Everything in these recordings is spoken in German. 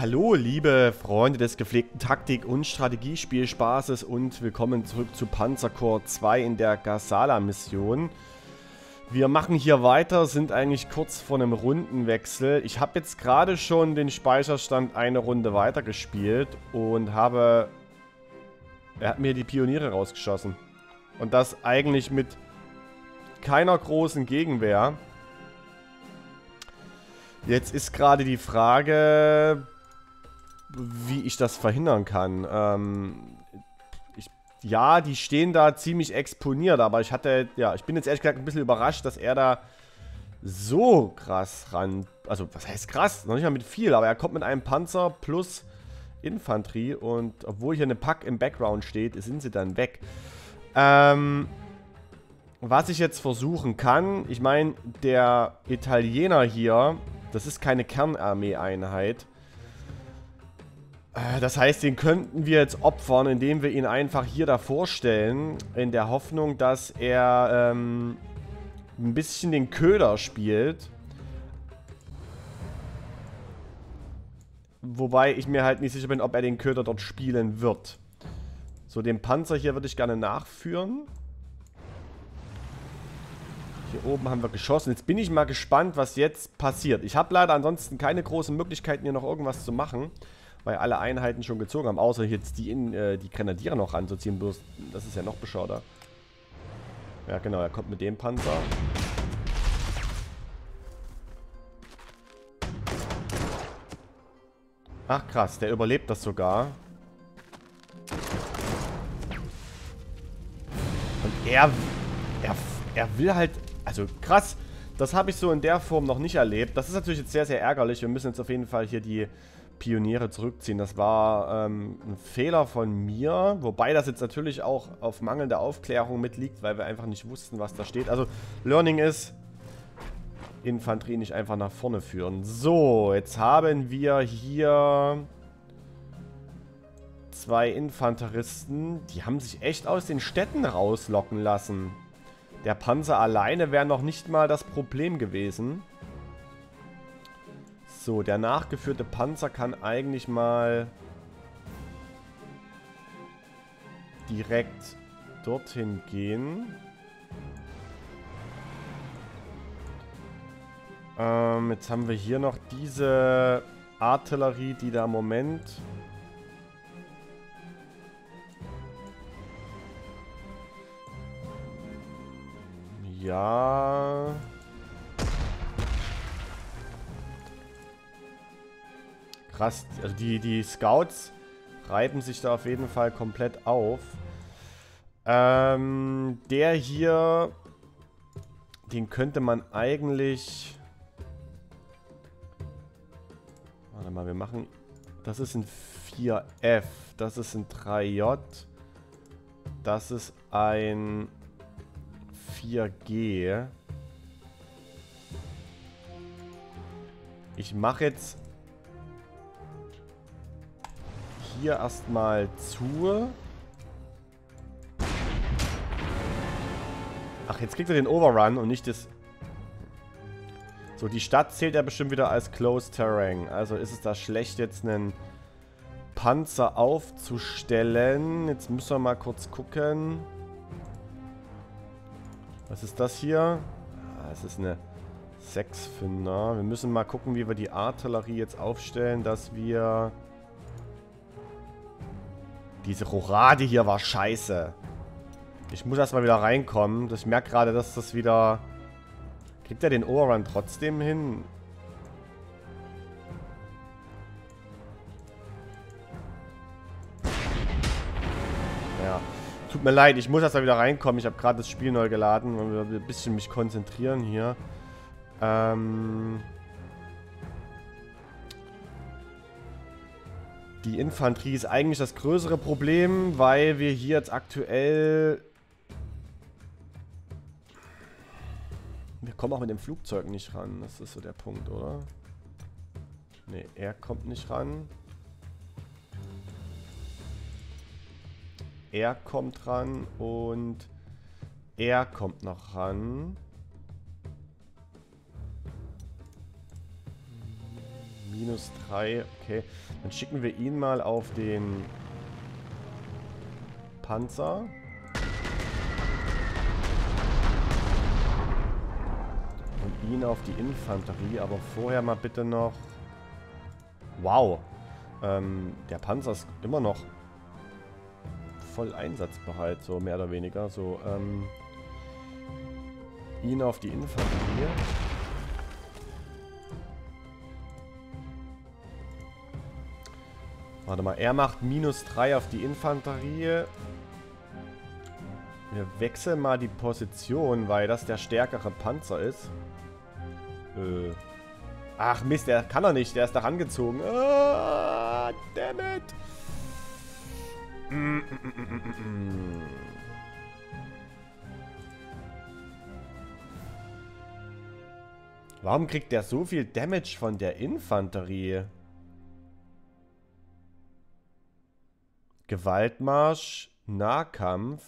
Hallo, liebe Freunde des gepflegten Taktik- und Strategiespielspaßes und willkommen zurück zu Panzerkorps 2 in der Gasala-Mission. Wir machen hier weiter, sind eigentlich kurz vor einem Rundenwechsel. Ich habe jetzt gerade schon den Speicherstand eine Runde weitergespielt und habe... Er hat mir die Pioniere rausgeschossen. Und das eigentlich mit keiner großen Gegenwehr. Jetzt ist gerade die Frage, wie ich das verhindern kann. Ähm, ich, ja, die stehen da ziemlich exponiert, aber ich hatte, ja, ich bin jetzt ehrlich gesagt ein bisschen überrascht, dass er da so krass ran, also was heißt krass, noch nicht mal mit viel, aber er kommt mit einem Panzer plus Infanterie und obwohl hier eine Pack im Background steht, sind sie dann weg. Ähm, was ich jetzt versuchen kann, ich meine, der Italiener hier, das ist keine Kernarmee-Einheit. Das heißt, den könnten wir jetzt opfern, indem wir ihn einfach hier davor stellen, in der Hoffnung, dass er ähm, ein bisschen den Köder spielt. Wobei ich mir halt nicht sicher bin, ob er den Köder dort spielen wird. So, den Panzer hier würde ich gerne nachführen. Hier oben haben wir geschossen. Jetzt bin ich mal gespannt, was jetzt passiert. Ich habe leider ansonsten keine großen Möglichkeiten, hier noch irgendwas zu machen weil alle Einheiten schon gezogen haben, außer jetzt die, in, äh, die Grenadiere noch ranzuziehen. Bloß, das ist ja noch beschauter. Ja, genau, er kommt mit dem Panzer. Ach krass, der überlebt das sogar. Und er, er, er will halt, also krass, das habe ich so in der Form noch nicht erlebt. Das ist natürlich jetzt sehr, sehr ärgerlich. Wir müssen jetzt auf jeden Fall hier die Pioniere zurückziehen. Das war ähm, ein Fehler von mir, wobei das jetzt natürlich auch auf mangelnde Aufklärung mitliegt, weil wir einfach nicht wussten, was da steht. Also, Learning ist, Infanterie nicht einfach nach vorne führen. So, jetzt haben wir hier zwei Infanteristen. Die haben sich echt aus den Städten rauslocken lassen. Der Panzer alleine wäre noch nicht mal das Problem gewesen. So, der nachgeführte Panzer kann eigentlich mal direkt dorthin gehen. Ähm, jetzt haben wir hier noch diese Artillerie, die da im Moment... Ja... krass. Also die, die Scouts reiben sich da auf jeden Fall komplett auf. Ähm, der hier, den könnte man eigentlich... Warte mal, wir machen... Das ist ein 4F. Das ist ein 3J. Das ist ein 4G. Ich mache jetzt hier erstmal zu. Ach, jetzt kriegt er den Overrun und nicht das... So, die Stadt zählt ja bestimmt wieder als Closed Terrain. Also ist es da schlecht, jetzt einen Panzer aufzustellen. Jetzt müssen wir mal kurz gucken. Was ist das hier? Ah, es ist eine 6-5er. Wir müssen mal gucken, wie wir die Artillerie jetzt aufstellen, dass wir... Diese Rorade hier war scheiße. Ich muss erstmal wieder reinkommen. Ich merke gerade, dass das wieder... Kriegt er den Overrun trotzdem hin? Ja. Tut mir leid, ich muss erstmal wieder reinkommen. Ich habe gerade das Spiel neu geladen. Und ein bisschen mich konzentrieren hier. Ähm... Die Infanterie ist eigentlich das größere Problem, weil wir hier jetzt aktuell... Wir kommen auch mit dem Flugzeug nicht ran. Das ist so der Punkt, oder? Ne, er kommt nicht ran. Er kommt ran und er kommt noch ran. Minus 3. Okay, dann schicken wir ihn mal auf den Panzer. Und ihn auf die Infanterie. Aber vorher mal bitte noch... Wow. Ähm, der Panzer ist immer noch voll einsatzbereit, so mehr oder weniger. So, ähm, ihn auf die Infanterie. Warte mal, er macht minus 3 auf die Infanterie. Wir wechseln mal die Position, weil das der stärkere Panzer ist. Äh. Ach Mist, der kann er nicht. Der ist da rangezogen. Ah, damn it. Warum kriegt der so viel Damage von der Infanterie? Gewaltmarsch, Nahkampf.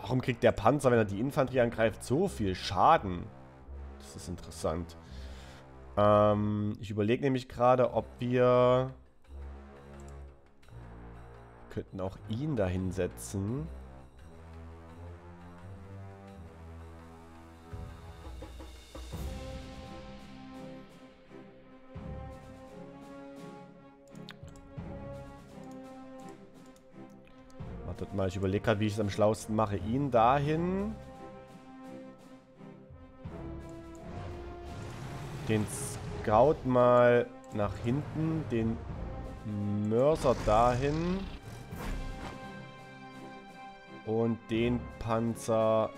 Warum kriegt der Panzer, wenn er die Infanterie angreift, so viel Schaden? Das ist interessant. Ähm, ich überlege nämlich gerade, ob wir... Könnten auch ihn da hinsetzen. Wartet mal, ich überlege gerade, wie ich es am schlausten mache. Ihn dahin. Den Scout mal nach hinten. Den Mörser dahin. Und den Panzer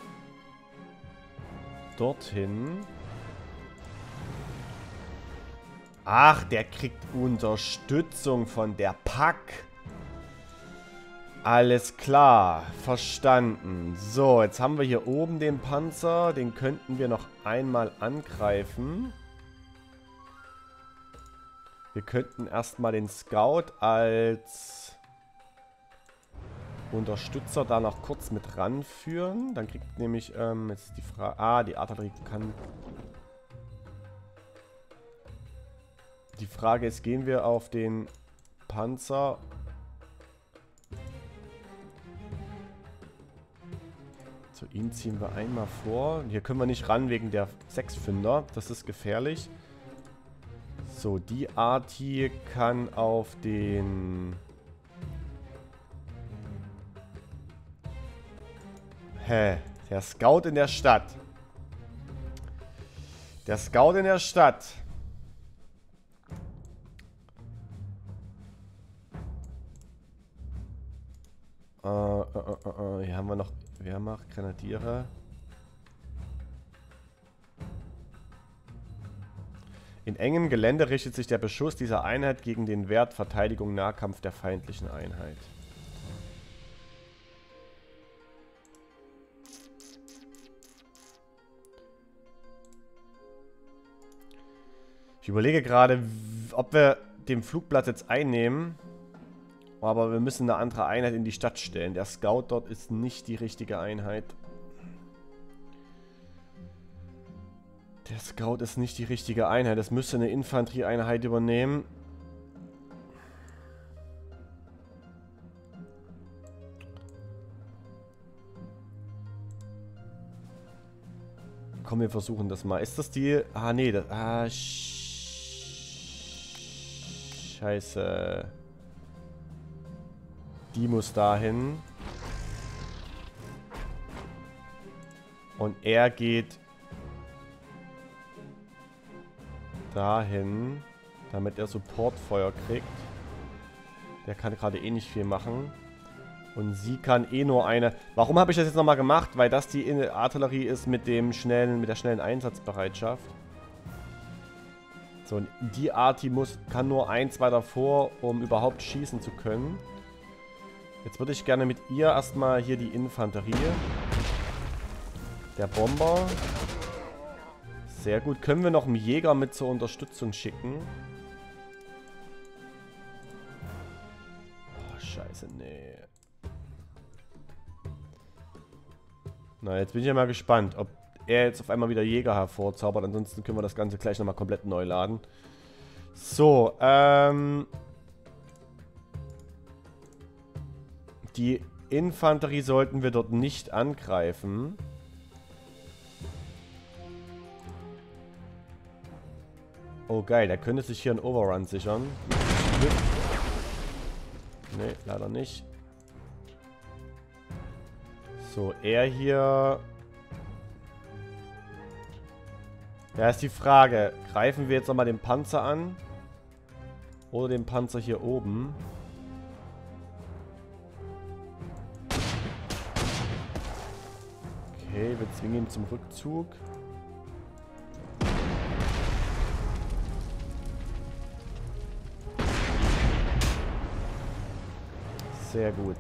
dorthin. Ach, der kriegt Unterstützung von der Pack. Alles klar, verstanden. So, jetzt haben wir hier oben den Panzer. Den könnten wir noch einmal angreifen. Wir könnten erstmal den Scout als Unterstützer da noch kurz mit ranführen. Dann kriegt nämlich, ähm, jetzt die Frage... Ah, die Artillerie kann... Die Frage ist, gehen wir auf den Panzer So, ihn ziehen wir einmal vor. Hier können wir nicht ran wegen der Sechsfünder. Das ist gefährlich. So, die Art hier kann auf den... Hä? Der Scout in der Stadt. Der Scout in der Stadt. Äh, äh, äh, hier haben wir noch Wehrmacht, Grenadiere. In engem Gelände richtet sich der Beschuss dieser Einheit gegen den Wert Verteidigung Nahkampf der feindlichen Einheit. Ich überlege gerade, ob wir den Flugplatz jetzt einnehmen. Aber wir müssen eine andere Einheit in die Stadt stellen. Der Scout dort ist nicht die richtige Einheit. Der Scout ist nicht die richtige Einheit. Das müsste eine Infanterieeinheit übernehmen. Komm, wir versuchen das mal. Ist das die... Ah, nee. Das, ah, Scheiße. Die muss dahin. Und er geht dahin, damit er Supportfeuer kriegt. Der kann gerade eh nicht viel machen. Und sie kann eh nur eine... Warum habe ich das jetzt nochmal gemacht? Weil das die Artillerie ist mit dem schnellen, mit der schnellen Einsatzbereitschaft. So, die Arti muss, kann nur eins weiter vor, um überhaupt schießen zu können. Jetzt würde ich gerne mit ihr erstmal hier die Infanterie. Der Bomber. Sehr gut. Können wir noch einen Jäger mit zur Unterstützung schicken? Oh, scheiße, nee. Na, jetzt bin ich ja mal gespannt, ob er jetzt auf einmal wieder Jäger hervorzaubert. Ansonsten können wir das Ganze gleich nochmal komplett neu laden. So, ähm... Die Infanterie sollten wir dort nicht angreifen. Oh geil, der könnte sich hier einen Overrun sichern. Ne, leider nicht. So, er hier... Ja, ist die Frage. Greifen wir jetzt nochmal den Panzer an? Oder den Panzer hier oben? Okay, wir zwingen ihn zum Rückzug. Sehr gut.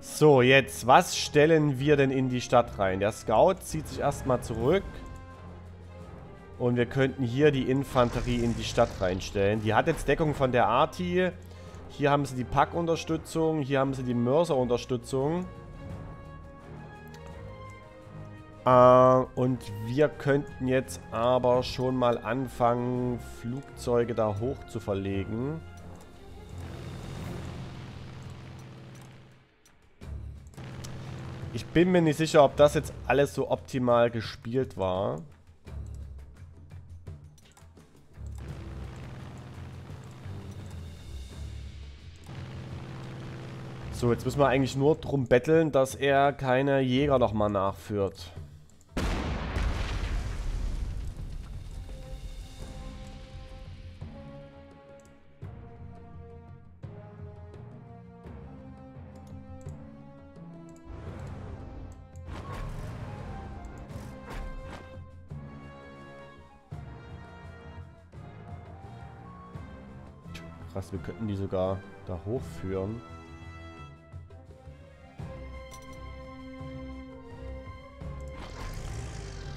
So, jetzt, was stellen wir denn in die Stadt rein? Der Scout zieht sich erstmal zurück. Und wir könnten hier die Infanterie in die Stadt reinstellen. Die hat jetzt Deckung von der Arti. Hier haben sie die Pack-Unterstützung. Hier haben sie die Mörser-Unterstützung. Und wir könnten jetzt aber schon mal anfangen, Flugzeuge da hoch zu verlegen. Ich bin mir nicht sicher, ob das jetzt alles so optimal gespielt war. So, jetzt müssen wir eigentlich nur drum betteln, dass er keine Jäger nochmal nachführt. Krass, wir könnten die sogar da hochführen.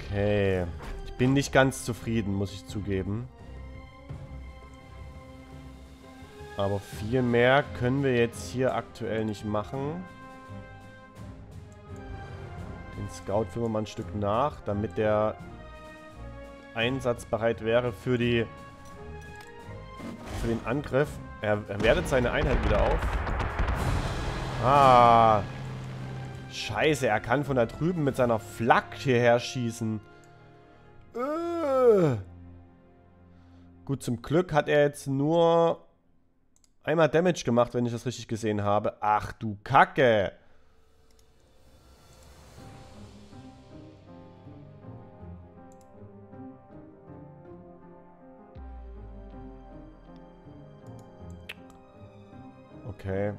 Okay. Ich bin nicht ganz zufrieden, muss ich zugeben. Aber viel mehr können wir jetzt hier aktuell nicht machen. Den Scout führen wir mal ein Stück nach, damit der einsatzbereit wäre für die für den Angriff. Er, er wertet seine Einheit wieder auf. Ah. Scheiße, er kann von da drüben mit seiner Flak hierher schießen. Äh. Gut, zum Glück hat er jetzt nur einmal Damage gemacht, wenn ich das richtig gesehen habe. Ach du Kacke. Okay.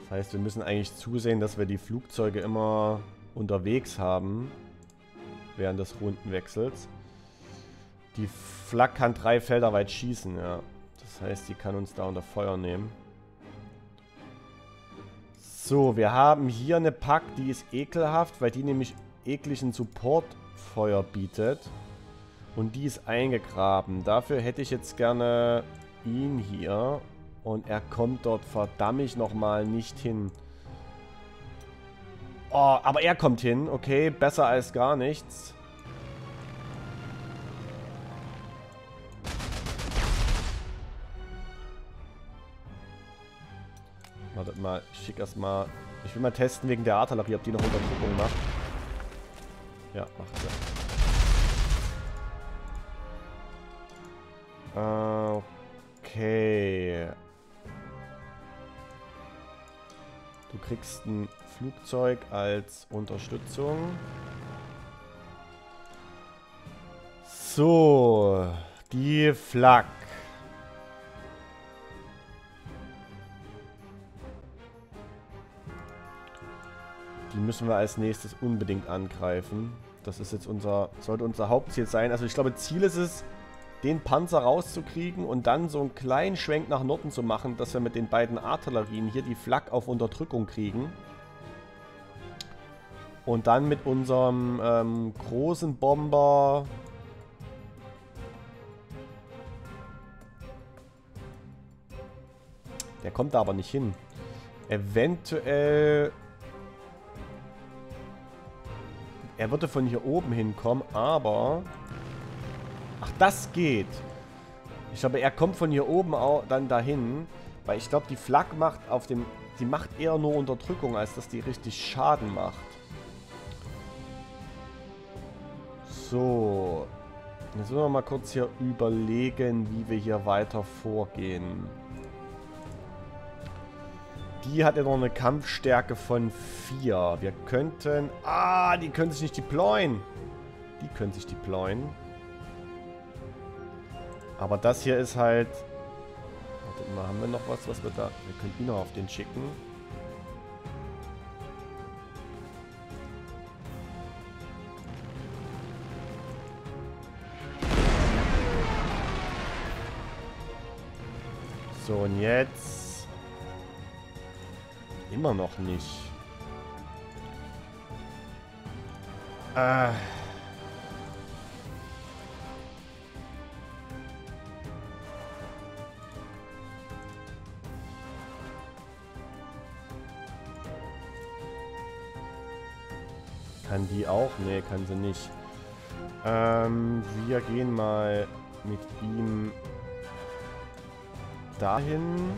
Das heißt, wir müssen eigentlich zusehen, dass wir die Flugzeuge immer unterwegs haben. Während des Rundenwechsels. Die Flak kann drei Felder weit schießen, ja. Das heißt, die kann uns da unter Feuer nehmen. So, wir haben hier eine Pack, die ist ekelhaft, weil die nämlich ekligen Supportfeuer bietet. Und die ist eingegraben. Dafür hätte ich jetzt gerne ihn hier. Und er kommt dort verdammt nochmal nicht hin. Oh, aber er kommt hin. Okay, besser als gar nichts. Wartet mal, ich schicke erstmal... Ich will mal testen wegen der Artillerie, ob die noch Unterdrückung macht. Ja, macht sie. Äh, Okay. Du kriegst ein Flugzeug als Unterstützung. So, die Flak. Die müssen wir als nächstes unbedingt angreifen. Das ist jetzt unser, sollte unser Hauptziel sein. Also ich glaube, Ziel ist es, den Panzer rauszukriegen und dann so einen kleinen Schwenk nach Norden zu machen, dass wir mit den beiden Artillerien hier die Flak auf Unterdrückung kriegen. Und dann mit unserem ähm, großen Bomber... Der kommt da aber nicht hin. Eventuell... er würde von hier oben hinkommen, aber... Das geht. Ich glaube, er kommt von hier oben auch dann dahin. Weil ich glaube, die Flak macht auf dem... Die macht eher nur Unterdrückung, als dass die richtig Schaden macht. So. Jetzt müssen wir mal kurz hier überlegen, wie wir hier weiter vorgehen. Die hat ja noch eine Kampfstärke von 4. Wir könnten... Ah, die können sich nicht deployen. Die können sich deployen. Aber das hier ist halt... Warte mal, haben wir noch was, was wir da... Wir können ihn noch auf den schicken. So, und jetzt... Immer noch nicht. Äh... Kann die auch? Nee, kann sie nicht. Ähm, wir gehen mal mit ihm dahin.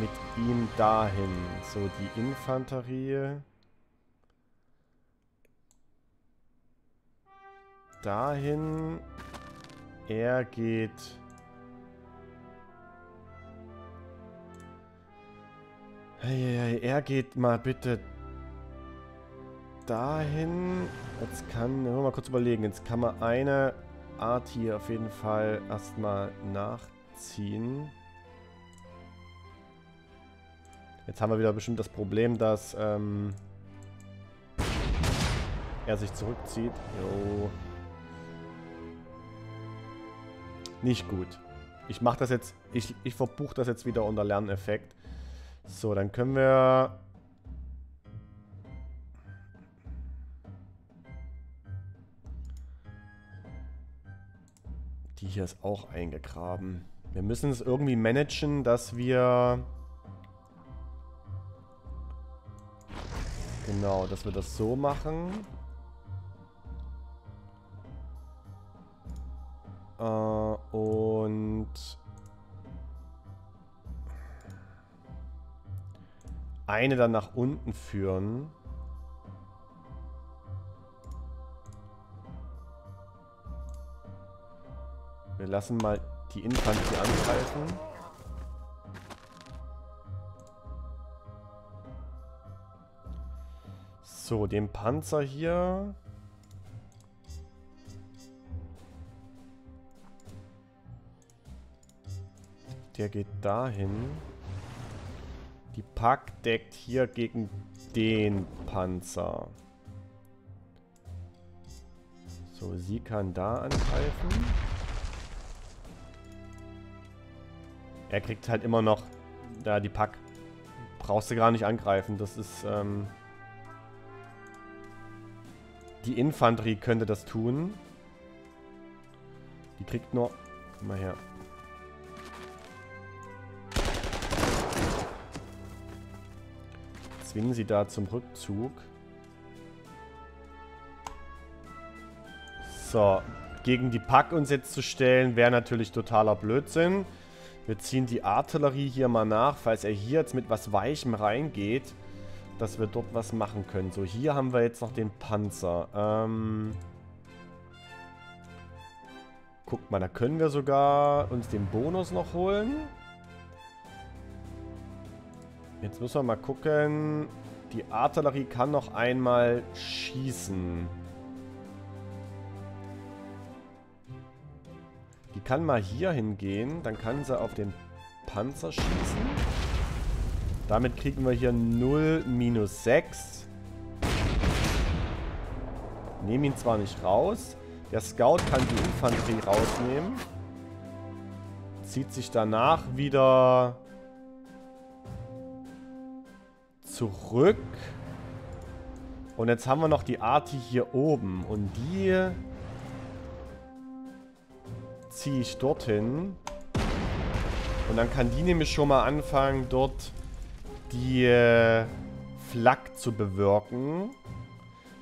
Mit ihm dahin. So, die Infanterie. Dahin. Er geht... Hey, er geht mal bitte dahin. Jetzt kann, mal kurz überlegen, jetzt kann man eine Art hier auf jeden Fall erstmal nachziehen. Jetzt haben wir wieder bestimmt das Problem, dass ähm, er sich zurückzieht. Jo. Nicht gut. Ich mache das jetzt, ich, ich verbuche das jetzt wieder unter Lerneffekt. So, dann können wir Die hier ist auch eingegraben. Wir müssen es irgendwie managen, dass wir... Genau, dass wir das so machen. Äh, und... Eine dann nach unten führen. Wir lassen mal die Infanterie angreifen. So, den Panzer hier. Der geht dahin. Die Pack deckt hier gegen den Panzer. So, sie kann da angreifen. Er kriegt halt immer noch da die Pack. Brauchst du gar nicht angreifen. Das ist, ähm... Die Infanterie könnte das tun. Die kriegt nur... Komm mal her. Zwingen sie da zum Rückzug. So, gegen die Pack uns jetzt zu stellen, wäre natürlich totaler Blödsinn. Wir ziehen die Artillerie hier mal nach, falls er hier jetzt mit was Weichem reingeht, dass wir dort was machen können. So, hier haben wir jetzt noch den Panzer. Ähm... Guckt mal, da können wir sogar uns den Bonus noch holen. Jetzt müssen wir mal gucken. Die Artillerie kann noch einmal schießen. Die kann mal hier hingehen. Dann kann sie auf den Panzer schießen. Damit kriegen wir hier 0 minus 6. Nehmen ihn zwar nicht raus. Der Scout kann die Infanterie rausnehmen. Zieht sich danach wieder zurück. Und jetzt haben wir noch die Arti hier oben. Und die ziehe ich dorthin. Und dann kann die nämlich schon mal anfangen, dort die äh, Flak zu bewirken.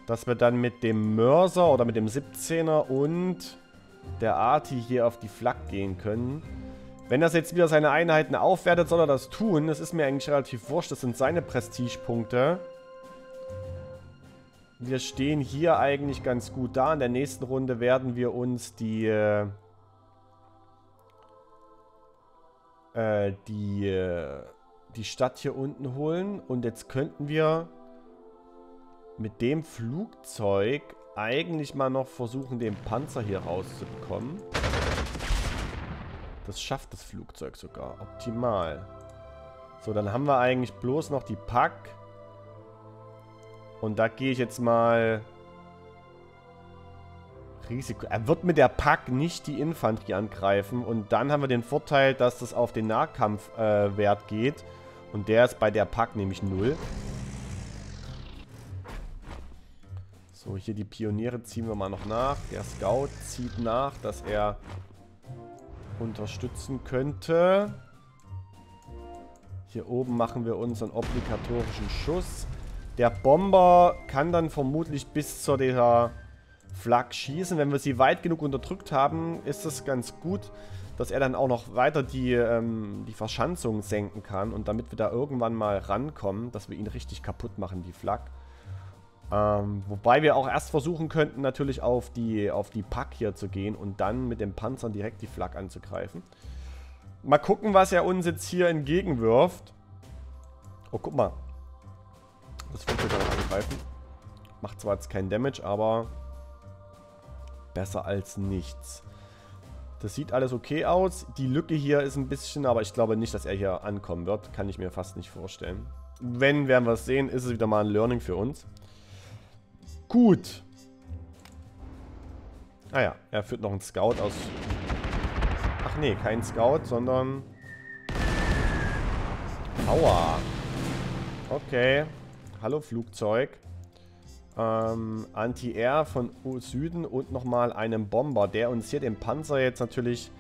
Dass wir dann mit dem Mörser oder mit dem 17er und der Arti hier auf die Flak gehen können. Wenn das jetzt wieder seine Einheiten aufwertet, soll er das tun. Das ist mir eigentlich relativ wurscht. Das sind seine Prestigepunkte. Wir stehen hier eigentlich ganz gut da. In der nächsten Runde werden wir uns die... Äh, die, äh, die Stadt hier unten holen. Und jetzt könnten wir mit dem Flugzeug eigentlich mal noch versuchen, den Panzer hier rauszubekommen. Das schafft das Flugzeug sogar. Optimal. So, dann haben wir eigentlich bloß noch die Pack. Und da gehe ich jetzt mal... Risiko. Er wird mit der Pack nicht die Infanterie angreifen. Und dann haben wir den Vorteil, dass das auf den Nahkampfwert äh, geht. Und der ist bei der Pack nämlich 0. So, hier die Pioniere ziehen wir mal noch nach. Der Scout zieht nach, dass er unterstützen könnte. Hier oben machen wir unseren obligatorischen Schuss. Der Bomber kann dann vermutlich bis zu dieser Flak schießen. Wenn wir sie weit genug unterdrückt haben, ist das ganz gut, dass er dann auch noch weiter die, ähm, die Verschanzung senken kann. Und damit wir da irgendwann mal rankommen, dass wir ihn richtig kaputt machen, die Flak. Ähm, wobei wir auch erst versuchen könnten, natürlich auf die, auf die Pack hier zu gehen und dann mit den Panzern direkt die Flak anzugreifen. Mal gucken, was er uns jetzt hier entgegenwirft. Oh, guck mal. Das Flugzeug kann angreifen. Macht zwar jetzt keinen Damage, aber besser als nichts. Das sieht alles okay aus. Die Lücke hier ist ein bisschen, aber ich glaube nicht, dass er hier ankommen wird. Kann ich mir fast nicht vorstellen. Wenn, werden wir es sehen, ist es wieder mal ein Learning für uns. Gut. Ah ja, er führt noch einen Scout aus... Ach nee, kein Scout, sondern... Aua. Okay. Hallo Flugzeug. Ähm, Anti-Air von Süden und nochmal einen Bomber, der uns hier den Panzer jetzt natürlich...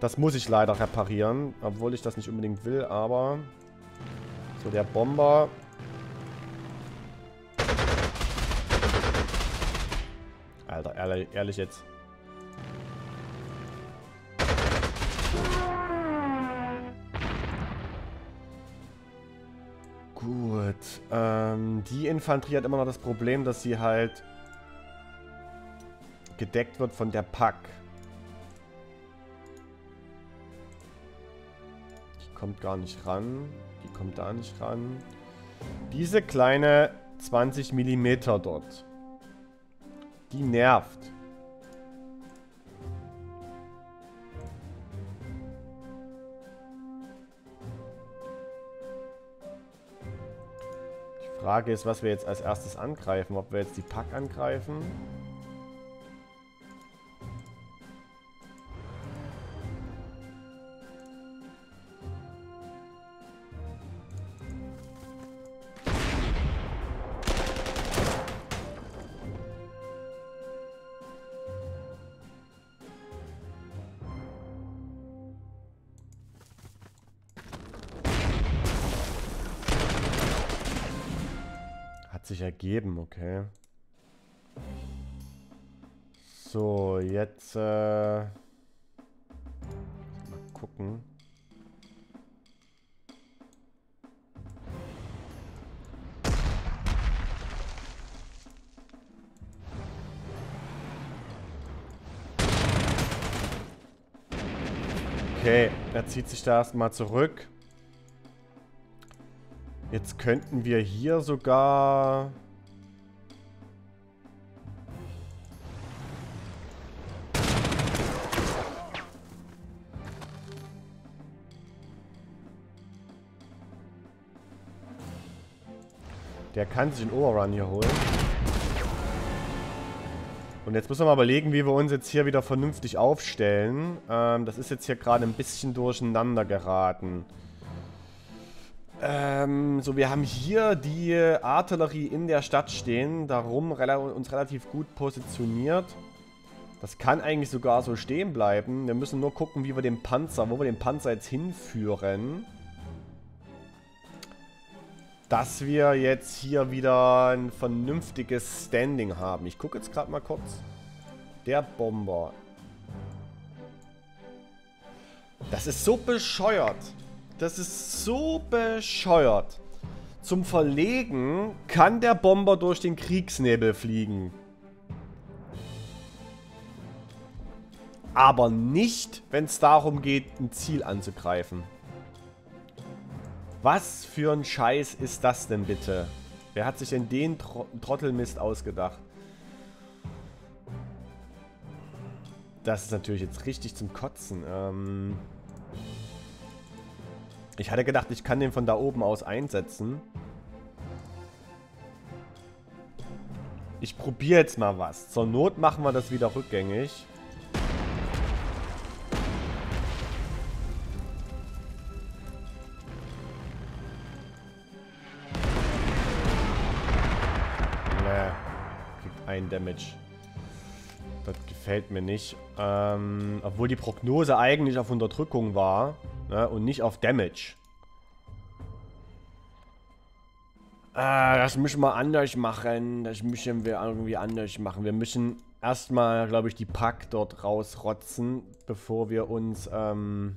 Das muss ich leider reparieren, obwohl ich das nicht unbedingt will, aber... So, der Bomber Alter, ehrlich, ehrlich jetzt. Gut. Ähm, die Infanterie hat immer noch das Problem, dass sie halt gedeckt wird von der Pack. Die kommt gar nicht ran. Die kommt da nicht ran. Diese kleine 20 mm dort. Die nervt. Die Frage ist, was wir jetzt als erstes angreifen. Ob wir jetzt die Pack angreifen Okay, er zieht sich da erstmal zurück. Jetzt könnten wir hier sogar... Der kann sich einen Overrun hier holen. Und jetzt müssen wir mal überlegen, wie wir uns jetzt hier wieder vernünftig aufstellen. Ähm, das ist jetzt hier gerade ein bisschen durcheinander geraten. Ähm, so, wir haben hier die Artillerie in der Stadt stehen, darum rela uns relativ gut positioniert. Das kann eigentlich sogar so stehen bleiben. Wir müssen nur gucken, wie wir den Panzer, wo wir den Panzer jetzt hinführen. Dass wir jetzt hier wieder ein vernünftiges Standing haben. Ich gucke jetzt gerade mal kurz. Der Bomber. Das ist so bescheuert. Das ist so bescheuert. Zum Verlegen kann der Bomber durch den Kriegsnebel fliegen. Aber nicht, wenn es darum geht, ein Ziel anzugreifen. Was für ein Scheiß ist das denn bitte? Wer hat sich denn den Tro Trottelmist ausgedacht? Das ist natürlich jetzt richtig zum Kotzen. Ähm ich hatte gedacht, ich kann den von da oben aus einsetzen. Ich probiere jetzt mal was. Zur Not machen wir das wieder rückgängig. Ein Damage. Das gefällt mir nicht. Ähm, obwohl die Prognose eigentlich auf Unterdrückung war ne, und nicht auf Damage. Ah, das müssen wir anders machen. Das müssen wir irgendwie anders machen. Wir müssen erstmal, glaube ich, die Pack dort rausrotzen, bevor wir uns ähm,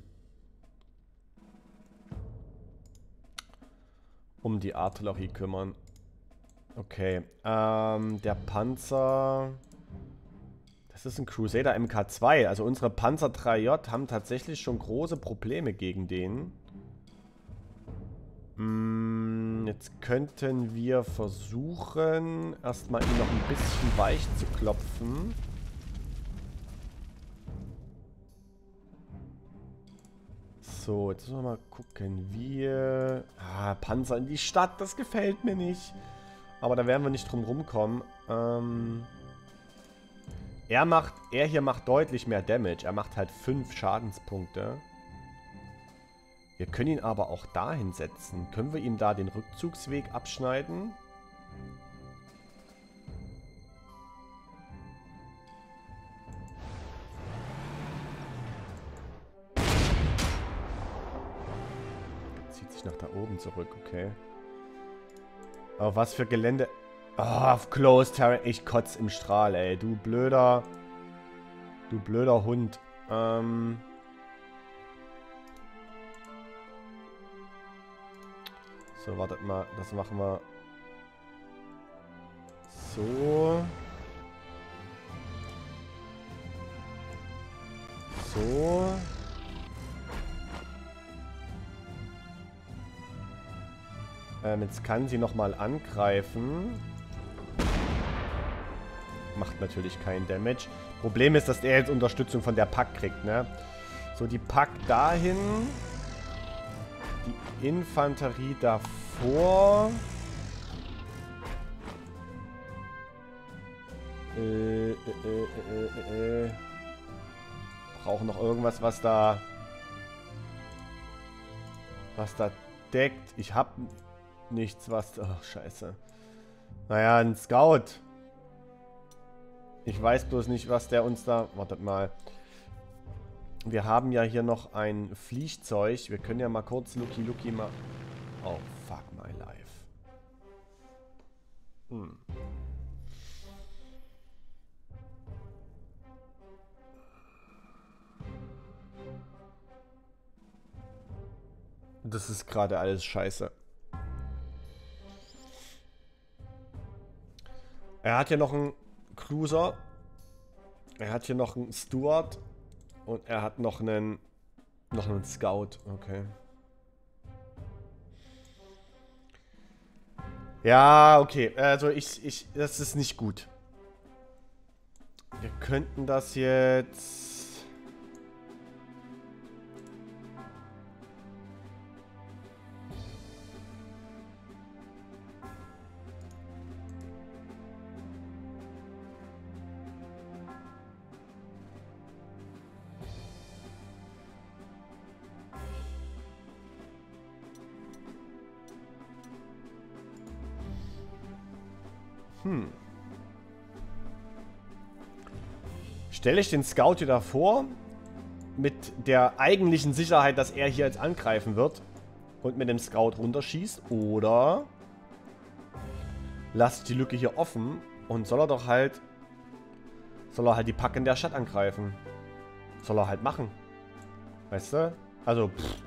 um die Artillerie kümmern. Okay. Ähm, der Panzer... Das ist ein Crusader MK2. Also unsere Panzer 3J haben tatsächlich schon große Probleme gegen den. Hm, jetzt könnten wir versuchen, erstmal ihn noch ein bisschen weich zu klopfen. So, jetzt müssen wir mal gucken. Wir... Ah, Panzer in die Stadt, das gefällt mir nicht. Aber da werden wir nicht drum rumkommen. Ähm, er macht, er hier macht deutlich mehr Damage. Er macht halt 5 Schadenspunkte. Wir können ihn aber auch dahin setzen. Können wir ihm da den Rückzugsweg abschneiden? Zieht sich nach da oben zurück, okay. Auf was für Gelände... Oh, auf Close Terrain. Ich kotz im Strahl, ey. Du blöder... Du blöder Hund. Ähm... So, wartet mal. Das machen wir... So... So... Ähm, jetzt kann sie nochmal angreifen. Macht natürlich keinen Damage. Problem ist, dass er jetzt Unterstützung von der Pack kriegt, ne? So, die Pack dahin. Die Infanterie davor. Äh, äh, äh, äh, äh. Brauchen noch irgendwas, was da... Was da deckt. Ich hab nichts, was... Ach, scheiße. Naja, ein Scout. Ich weiß bloß nicht, was der uns da... Wartet mal. Wir haben ja hier noch ein Fliegzeug. Wir können ja mal kurz Lucky Lucky mal... Oh, fuck my life. Hm. Das ist gerade alles scheiße. Er hat hier noch einen Cruiser. Er hat hier noch einen Steward. Und er hat noch einen... Noch einen Scout. Okay. Ja, okay. Also ich... ich das ist nicht gut. Wir könnten das jetzt... Hm. Stelle ich den Scout hier davor mit der eigentlichen Sicherheit, dass er hier jetzt angreifen wird und mit dem Scout runterschießt? Oder lasse ich die Lücke hier offen und soll er doch halt, soll er halt die Pack in der Stadt angreifen. Soll er halt machen. Weißt du? Also, pff.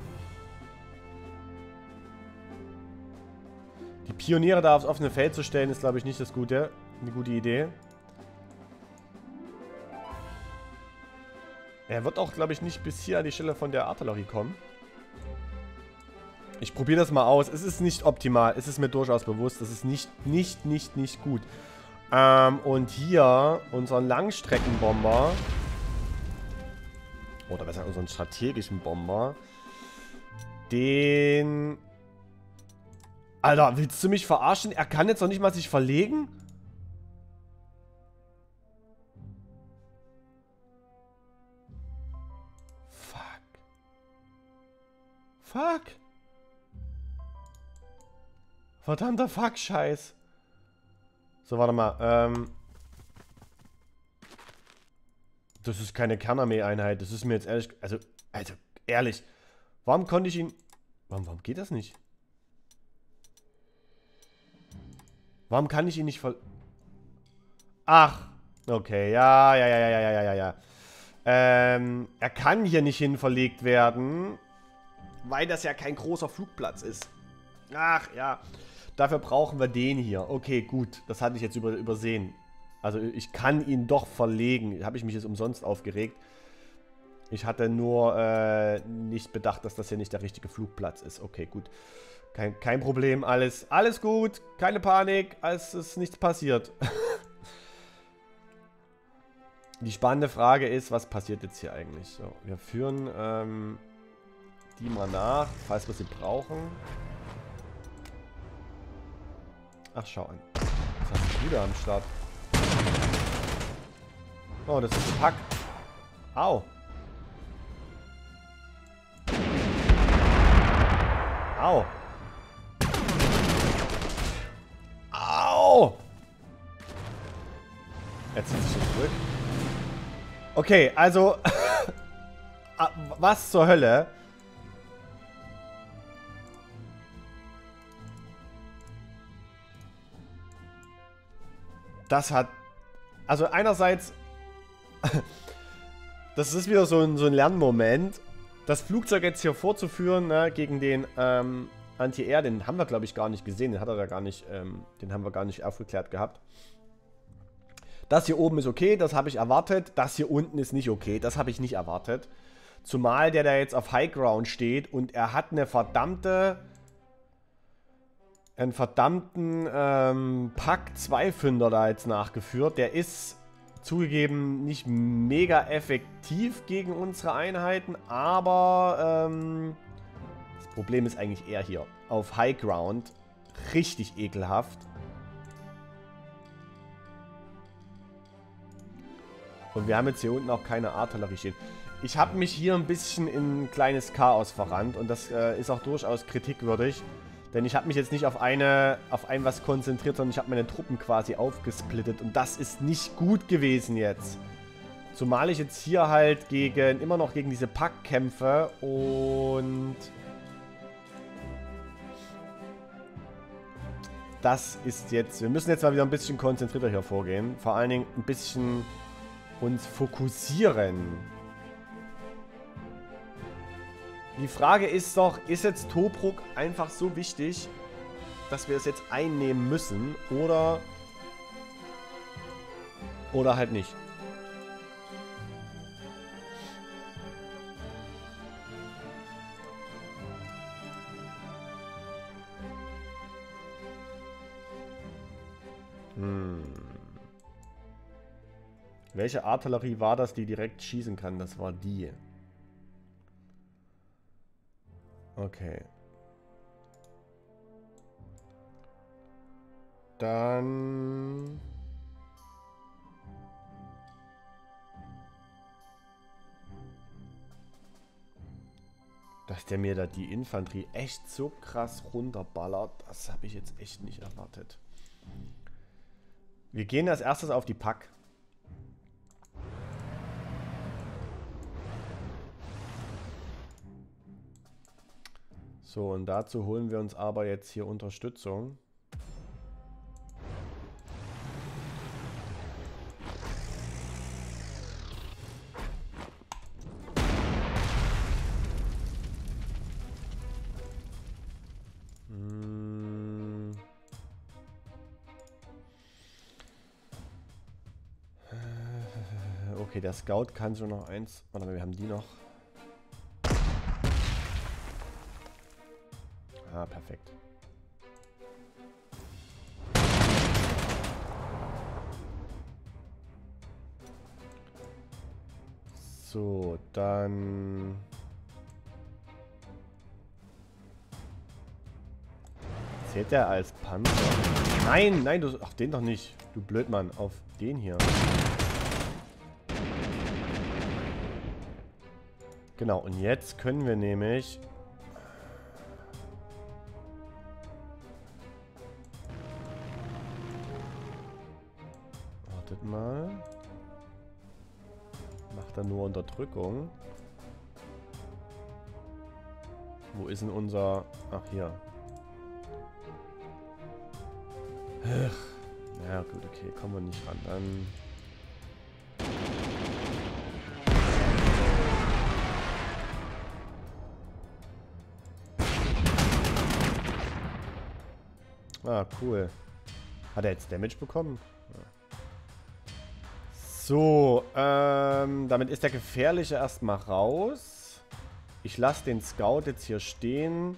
Die Pioniere da aufs offene Feld zu stellen, ist, glaube ich, nicht das Gute. Eine gute Idee. Er wird auch, glaube ich, nicht bis hier an die Stelle von der Artillerie kommen. Ich probiere das mal aus. Es ist nicht optimal. Es ist mir durchaus bewusst. Das ist nicht, nicht, nicht, nicht gut. Ähm, und hier unseren Langstreckenbomber. Oder besser unseren strategischen Bomber. Den... Alter, willst du mich verarschen? Er kann jetzt noch nicht mal sich verlegen? Fuck. Fuck. Verdammter Fuck-Scheiß. So, warte mal. Ähm. Das ist keine Kernarmee-Einheit. Das ist mir jetzt ehrlich... Also, also, ehrlich. Warum konnte ich ihn... Warum, warum geht das nicht? Warum kann ich ihn nicht ver... Ach. Okay, ja, ja, ja, ja, ja, ja, ja, ja. Ähm, er kann hier nicht hin verlegt werden, weil das ja kein großer Flugplatz ist. Ach, ja. Dafür brauchen wir den hier. Okay, gut. Das hatte ich jetzt über, übersehen. Also ich kann ihn doch verlegen. Habe ich mich jetzt umsonst aufgeregt. Ich hatte nur äh, nicht bedacht, dass das hier nicht der richtige Flugplatz ist. Okay, gut. Kein, kein Problem. Alles, alles gut. Keine Panik. Es ist nichts passiert. Die spannende Frage ist, was passiert jetzt hier eigentlich? So, wir führen ähm, die mal nach, falls wir sie brauchen. Ach, schau an. Was hast du wieder am Start? Oh, das ist ein Pack. Au. Au. Er zieht sich zurück. Okay, also... Ah, was zur Hölle? das hat... Also einerseits... das ist wieder so ein, so ein Lernmoment. Das Flugzeug jetzt hier vorzuführen ne, gegen den ähm, Anti-Air, den haben wir glaube ich gar nicht gesehen. Den hat er da gar nicht, ähm, den haben wir gar nicht aufgeklärt gehabt. Das hier oben ist okay, das habe ich erwartet. Das hier unten ist nicht okay, das habe ich nicht erwartet. Zumal der da jetzt auf High Ground steht und er hat eine verdammte einen verdammten ähm, Pack 2 Fünder da jetzt nachgeführt. Der ist zugegeben nicht mega effektiv gegen unsere Einheiten, aber ähm, das Problem ist eigentlich eher hier. Auf High Ground. Richtig ekelhaft. Und wir haben jetzt hier unten auch keine Artillerie stehen. Ich habe mich hier ein bisschen in ein kleines Chaos verrannt und das äh, ist auch durchaus kritikwürdig. Denn ich habe mich jetzt nicht auf eine, auf ein was konzentriert, sondern ich habe meine Truppen quasi aufgesplittet. Und das ist nicht gut gewesen jetzt. Zumal ich jetzt hier halt gegen, immer noch gegen diese Pack kämpfe und... Das ist jetzt... Wir müssen jetzt mal wieder ein bisschen konzentrierter hier vorgehen. Vor allen Dingen ein bisschen uns fokussieren. Die Frage ist doch, ist jetzt Tobruk einfach so wichtig, dass wir es jetzt einnehmen müssen oder oder halt nicht. Welche Artillerie war das, die direkt schießen kann? Das war die. Okay. Dann... Dass der mir da die Infanterie echt so krass runterballert, das habe ich jetzt echt nicht erwartet. Wir gehen als erstes auf die Pack. So, und dazu holen wir uns aber jetzt hier Unterstützung. Hm. Okay, der Scout kann so noch eins. Warte mal, wir haben die noch. Ah, perfekt. So, dann... Zählt der als Panzer? Nein, nein, du... Ach, den doch nicht. Du Blödmann. Auf den hier. Genau, und jetzt können wir nämlich... Unterdrückung. Wo ist denn unser... Ach, hier. Ach. Ja, gut, okay. Kommen wir nicht ran. Dann... Ah, cool. Hat er jetzt Damage bekommen? So, ähm, damit ist der Gefährliche erstmal raus. Ich lasse den Scout jetzt hier stehen.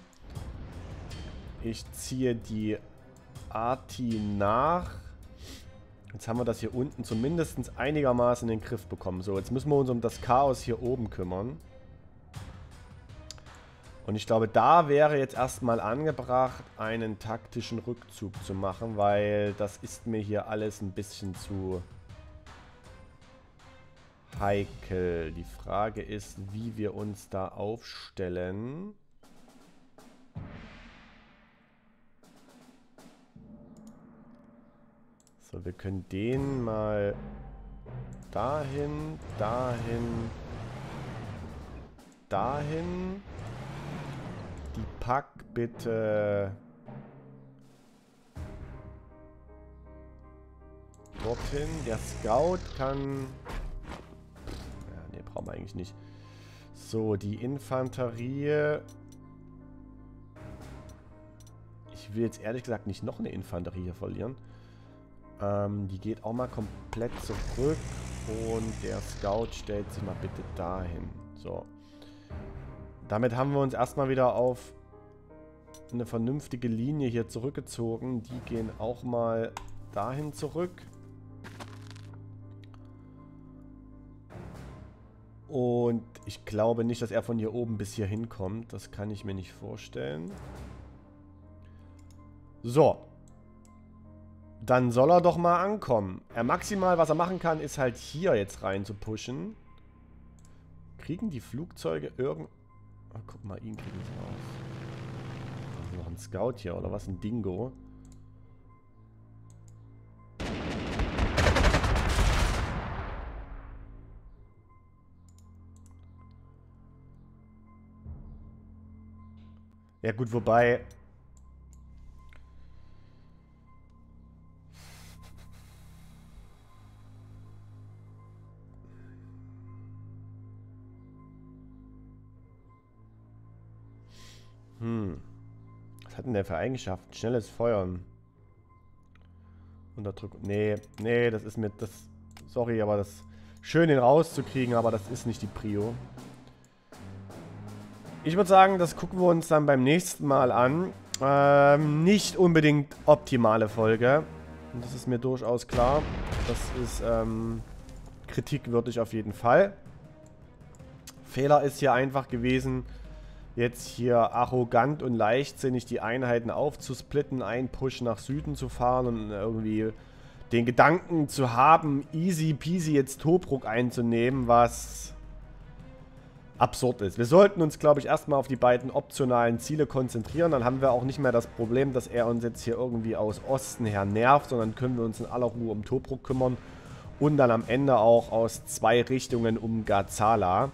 Ich ziehe die Arti nach. Jetzt haben wir das hier unten zumindest einigermaßen in den Griff bekommen. So, jetzt müssen wir uns um das Chaos hier oben kümmern. Und ich glaube, da wäre jetzt erstmal angebracht, einen taktischen Rückzug zu machen, weil das ist mir hier alles ein bisschen zu heikel. Die Frage ist, wie wir uns da aufstellen. So, wir können den mal dahin, dahin, dahin. Die Pack bitte dorthin. Der Scout kann brauchen eigentlich nicht. So, die Infanterie. Ich will jetzt ehrlich gesagt nicht noch eine Infanterie hier verlieren. Ähm, die geht auch mal komplett zurück. Und der Scout stellt sich mal bitte dahin. So. Damit haben wir uns erstmal wieder auf eine vernünftige Linie hier zurückgezogen. Die gehen auch mal dahin zurück. Und ich glaube nicht, dass er von hier oben bis hier hinkommt. Das kann ich mir nicht vorstellen. So. Dann soll er doch mal ankommen. Er maximal, was er machen kann, ist halt hier jetzt rein zu pushen. Kriegen die Flugzeuge irgend... Oh, guck mal, ihn kriegen sie raus. Noch ein Scout hier, oder was? Ein Dingo. Ja gut, wobei... Hm. Was hat denn der für Eigenschaften? Schnelles Feuern. Unterdrückung. Nee, nee, das ist mir... das. Sorry, aber das... Schön den rauszukriegen, aber das ist nicht die Prio. Ich würde sagen, das gucken wir uns dann beim nächsten Mal an. Ähm, nicht unbedingt optimale Folge. Das ist mir durchaus klar. Das ist ähm, kritikwürdig auf jeden Fall. Fehler ist hier einfach gewesen, jetzt hier arrogant und leichtsinnig die Einheiten aufzusplitten, einen Push nach Süden zu fahren und irgendwie den Gedanken zu haben, easy peasy jetzt Tobruk einzunehmen, was absurd ist. Wir sollten uns, glaube ich, erstmal auf die beiden optionalen Ziele konzentrieren. Dann haben wir auch nicht mehr das Problem, dass er uns jetzt hier irgendwie aus Osten her nervt, sondern können wir uns in aller Ruhe um Tobruk kümmern und dann am Ende auch aus zwei Richtungen um Gazala.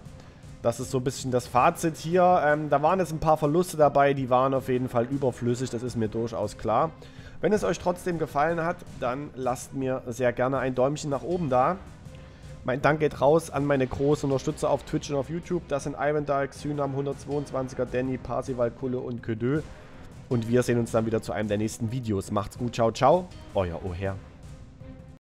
Das ist so ein bisschen das Fazit hier. Ähm, da waren jetzt ein paar Verluste dabei, die waren auf jeden Fall überflüssig, das ist mir durchaus klar. Wenn es euch trotzdem gefallen hat, dann lasst mir sehr gerne ein Däumchen nach oben da. Mein Dank geht raus an meine großen Unterstützer auf Twitch und auf YouTube. Das sind Ivan Dark, Synam 122er, Danny, Parsival, Kulle und Ködö. Und wir sehen uns dann wieder zu einem der nächsten Videos. Macht's gut, ciao, ciao. Euer Oher.